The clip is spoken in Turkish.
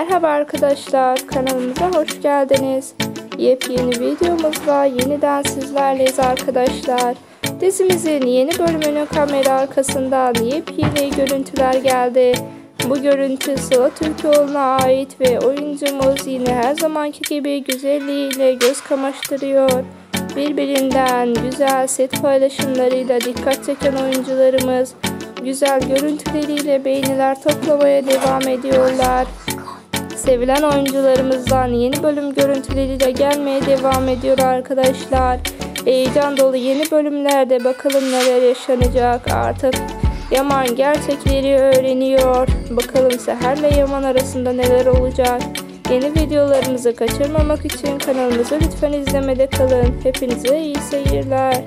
Merhaba arkadaşlar, kanalımıza hoş geldiniz. Yepyeni videomuzla yeniden sizlerleyiz arkadaşlar. Dizimizin yeni bölümünün kamera arkasından yepyeni görüntüler geldi. Bu görüntü Sıla Türkoğlu'na ait ve oyuncumuz yine her zamanki gibi güzelliğiyle göz kamaştırıyor. Birbirinden güzel set paylaşımlarıyla dikkat çeken oyuncularımız güzel görüntüleriyle beğeniler toplamaya devam ediyorlar. Sevilen oyuncularımızdan yeni bölüm görüntüleriyle gelmeye devam ediyor arkadaşlar. Heyecan dolu yeni bölümlerde bakalım neler yaşanacak artık. Yaman gerçekleri öğreniyor. Bakalım Seher'le Yaman arasında neler olacak. Yeni videolarımızı kaçırmamak için kanalımızı lütfen izlemede kalın. Hepinize iyi seyirler.